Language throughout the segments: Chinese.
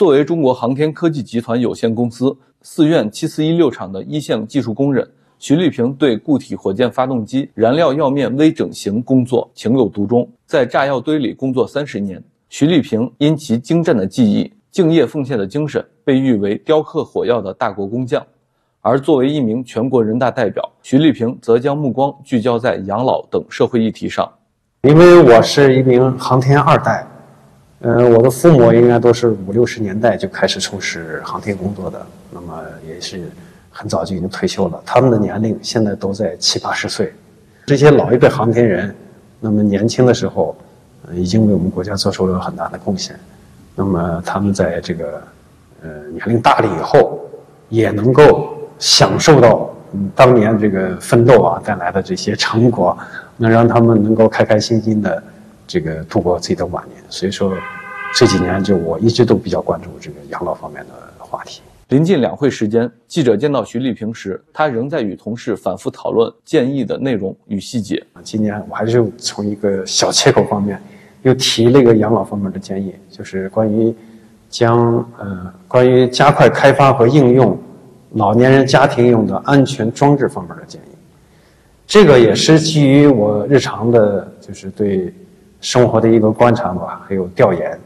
作为中国航天科技集团有限公司四院七四一六厂的一线技术工人，徐立平对固体火箭发动机燃料药面微整形工作情有独钟。在炸药堆里工作三十年，徐立平因其精湛的技艺、敬业奉献的精神，被誉为雕刻火药的大国工匠。而作为一名全国人大代表，徐立平则将目光聚焦在养老等社会议题上。因为我是一名航天二代，嗯，我的父母应该都是五六十年代就开始从事航天工作的，那么也是很早就已经退休了。他们的年龄现在都在七八十岁。这些老一辈航天人，那么年轻的时候，已经为我们国家做出了很大的贡献。那么他们在这个呃年龄大了以后，也能够。享受到当年这个奋斗啊带来的这些成果，能让他们能够开开心心的这个度过自己的晚年。所以说，这几年就我一直都比较关注这个养老方面的话题。临近两会时间，记者见到徐立平时，他仍在与同事反复讨论建议的内容与细节。今年我还是从一个小切口方面又提了一个养老方面的建议，就是关于将呃关于加快开发和应用。老年人家庭用的安全装置方面的建议，这个也是基于我日常的，就是对生活的一个观察吧，还有调研。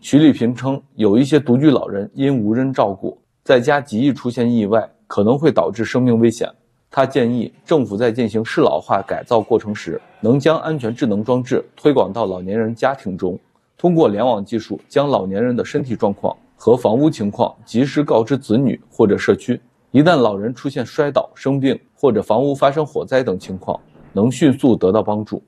徐立平称，有一些独居老人因无人照顾，在家极易出现意外，可能会导致生命危险。他建议政府在进行适老化改造过程时，能将安全智能装置推广到老年人家庭中，通过联网技术将老年人的身体状况。和房屋情况及时告知子女或者社区，一旦老人出现摔倒、生病或者房屋发生火灾等情况，能迅速得到帮助。